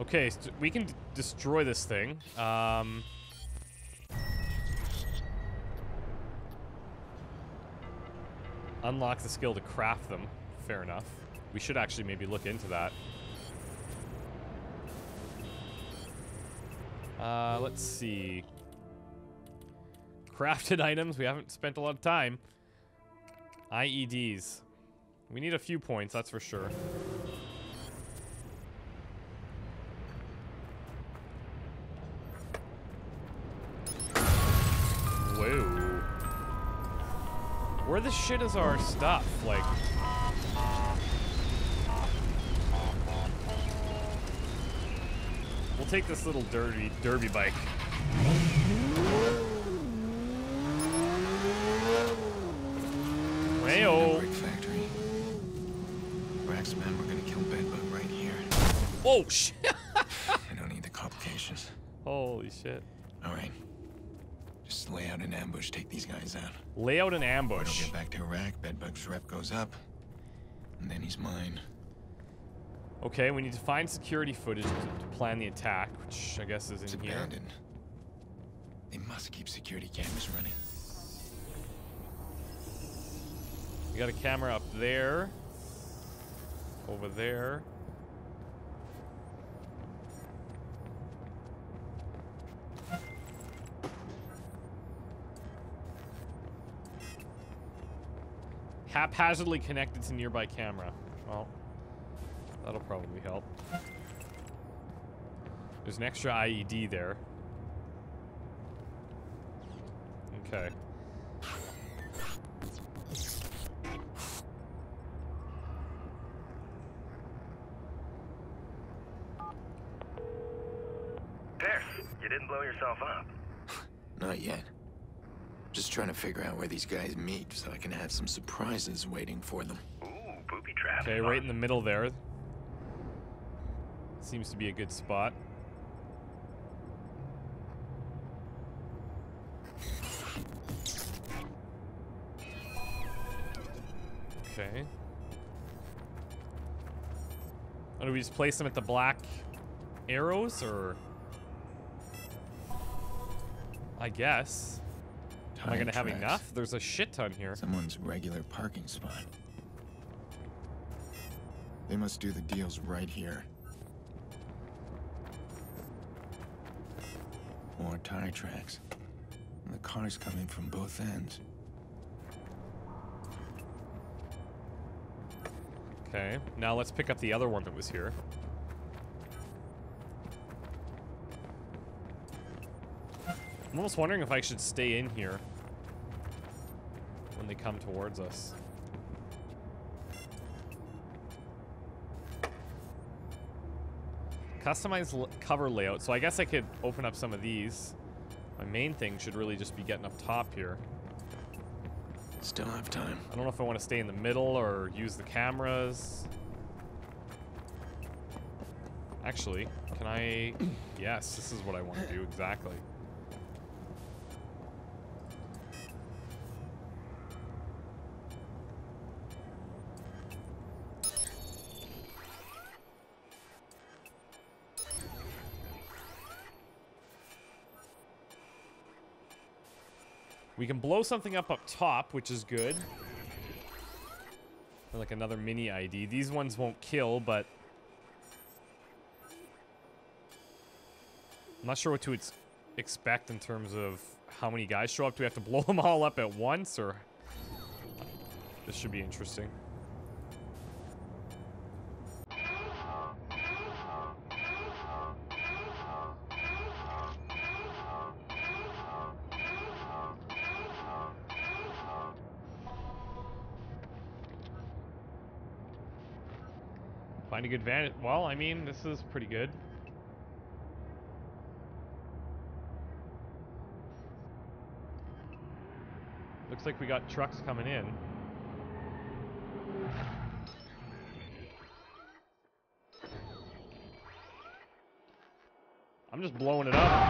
Okay, we can destroy this thing. Um, unlock the skill to craft them. Fair enough. We should actually maybe look into that. Uh, let's see. Crafted items. We haven't spent a lot of time. IEDs. We need a few points, that's for sure. Shit is our stuff? Like... We'll take this little derby derby bike. Brick factory. Rax men, we're gonna kill Bedbug right here. Oh shit. I don't need the complications. Holy shit. All right. Just lay out an ambush, take these guys out. Lay out an When I ambush. get back to Iraq, Bedbug's rep goes up, and then he's mine. Okay, we need to find security footage to, to plan the attack, which I guess is It's in here. abandoned. They must keep security cameras running. We got a camera up there. Over there. Haphazardly connected to nearby camera. Well, that'll probably help. There's an extra IED there. Okay. Pearce, you didn't blow yourself up. Not yet. Just trying to figure out where these guys meet so I can have some surprises waiting for them. Ooh, booby trap. Okay, right in the middle there. Seems to be a good spot. Okay. Oh, do we just place them at the black arrows, or? I guess. Am I gonna have tracks. enough? There's a shit ton here. Someone's regular parking spot. They must do the deals right here. More tire tracks. And the cars coming from both ends. Okay, now let's pick up the other one that was here. I'm almost wondering if I should stay in here when they come towards us. Customize cover layout. So I guess I could open up some of these. My main thing should really just be getting up top here. Still have time. I don't know if I want to stay in the middle or use the cameras. Actually, can I... Yes, this is what I want to do exactly. We can blow something up up top, which is good. Or like another mini ID. These ones won't kill, but... I'm not sure what to ex expect in terms of how many guys show up. Do we have to blow them all up at once, or... This should be interesting. Find a good vantage. Well, I mean, this is pretty good. Looks like we got trucks coming in. I'm just blowing it up.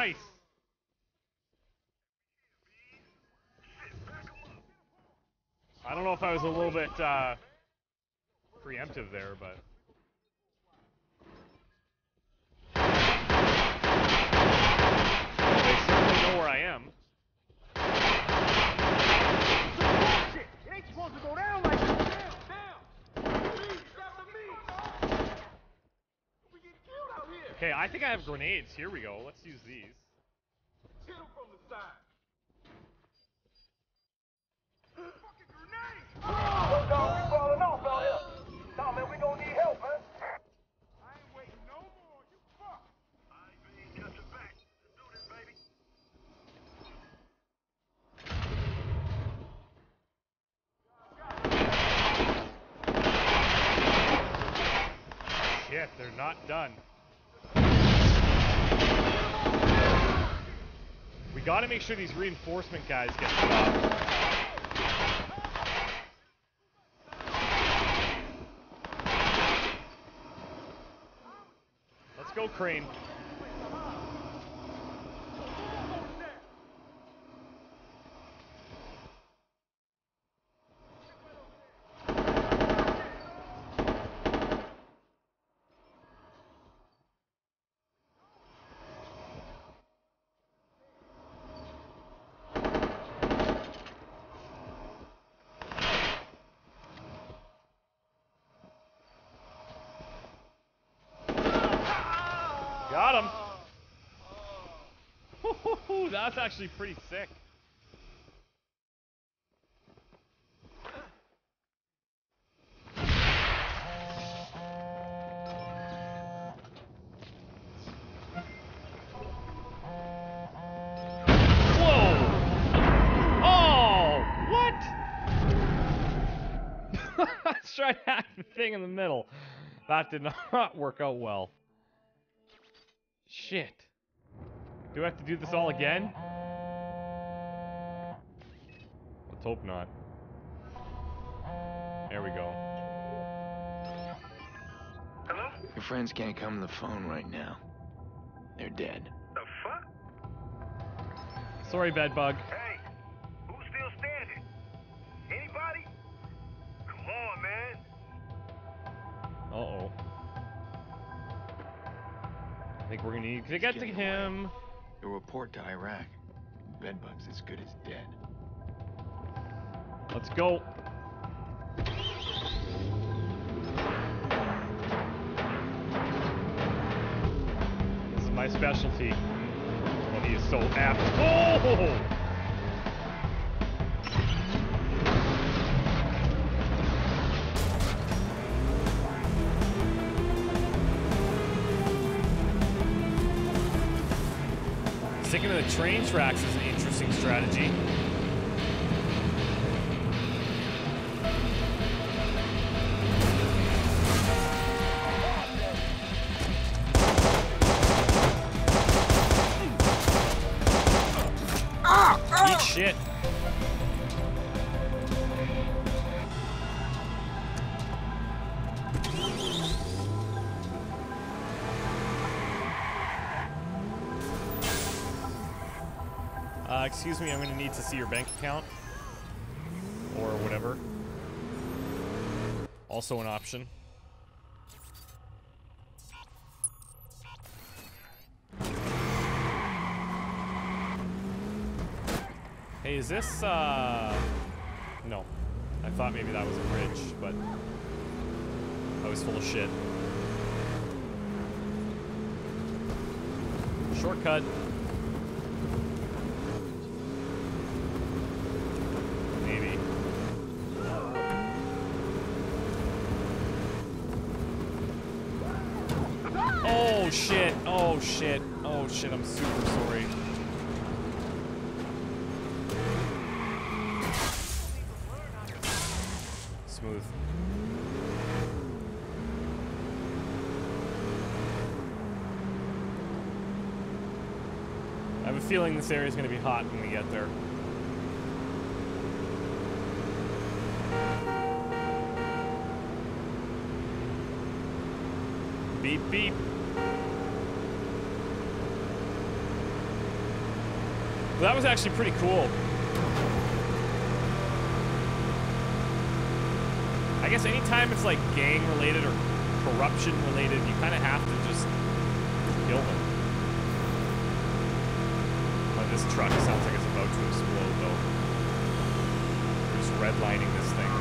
Nice. I don't know if I was a little bit uh, preemptive there, but. They certainly know where I am. Shit, it ain't supposed to go down like this. Down, down. Please, after me. We get killed out here. Okay, I think I have grenades. Here we go. Let's use these. Hit him from the side. Fucking grenade! Oh, dog, we falling off out here. Nah, man, we gonna need help, man. I ain't waiting no more. You fuck. I ain't got your back. Let's do this, baby. Shit, they're not done. We gotta make sure these reinforcement guys get stopped. Let's go, Crane. Got him. That's actually pretty sick. Oh, what? Let's try that thing in the middle. That did not work out well. Shit. Do I have to do this all again? Let's hope not. There we go. Hello? Your friends can't come to the phone right now. They're dead. The fuck? Sorry, bedbug. Hey, who's still standing? Anybody? Come on, man. Uh-oh. I think we're gonna need to get to getting away. him. A report to Iraq. Bedbug's as good as dead. Let's go. This is my specialty. When he is so apt. Oh! Sticking to the train tracks is an interesting strategy. Uh, excuse me, I'm gonna need to see your bank account. Or whatever. Also an option. Hey, is this, uh... No. I thought maybe that was a bridge, but... I was full of shit. Shortcut. Oh shit, oh shit, I'm super sorry. Smooth. I have a feeling this area is going to be hot when we get there. Beep beep. Well, that was actually pretty cool. I guess anytime it's like gang related or corruption related, you kind of have to just kill them. But this truck sounds like it's about to explode though. We're just redlining this thing.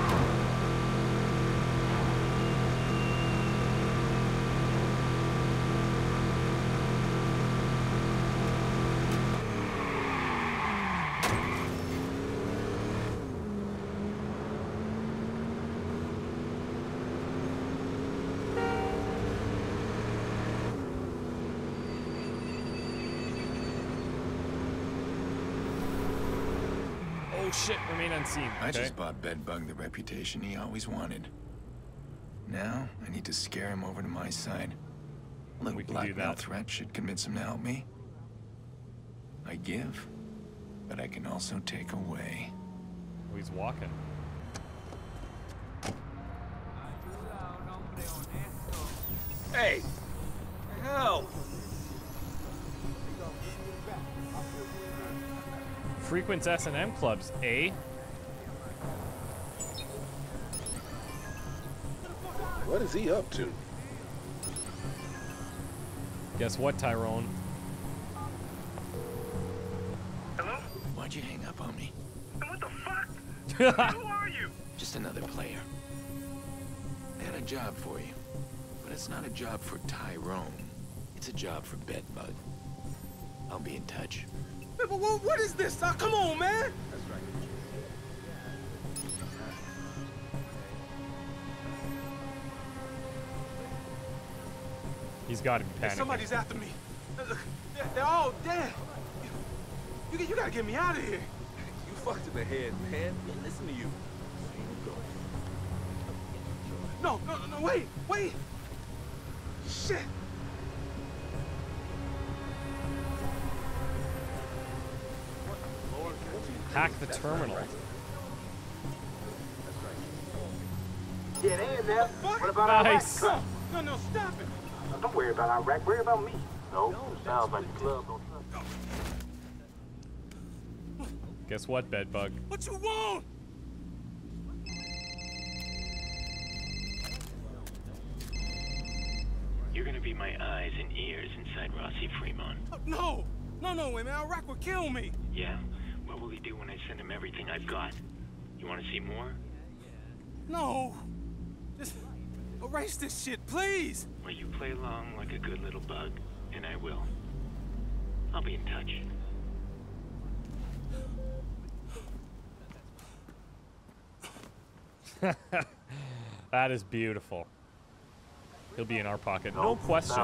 Oh shit, remain unseen. I Okay. just bought Bedbug the reputation he always wanted. Now, I need to scare him over to my side. A little We can do blackmail that. threat should convince him to help me. I give, but I can also take away. Oh, he's walking. Hey! Hell! Frequents S&M clubs, eh? What is he up to? Guess what, Tyrone? Hello? Why'd you hang up on me? And what the fuck? Who are you? Just another player. I had a job for you. But it's not a job for Tyrone. It's a job for Bedbug. I'll be in touch. Hey, but what, what is this? Uh, come on, man! He's got to be panicking. Somebody's after me. Look, They're, they're all dead. You, you, you gotta get me out of here. You fucked in the head, man. Listen to you. No, no, no, no, wait, wait. Shit. Hack the terminal. Get in there. Fuck. What about Nice. Iraq? No, no, stop it. Now, don't worry about Iraq. Worry about me. No, sounds like the club don't trust Guess what, bedbug? What you want? You're gonna be my eyes and ears inside Rossi Fremont. Uh, No, no, no, wait, man. Iraq will kill me. Yeah? What will he do when I send him everything I've got? You wanna see more? No. Just erase this shit, please. Well, you play along like a good little bug, and I will. I'll be in touch. That is beautiful. He'll be in our pocket. me. No question.